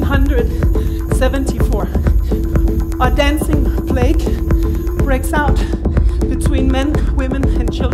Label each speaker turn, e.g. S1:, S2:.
S1: 1974, a dancing plague breaks out between men, women, and children.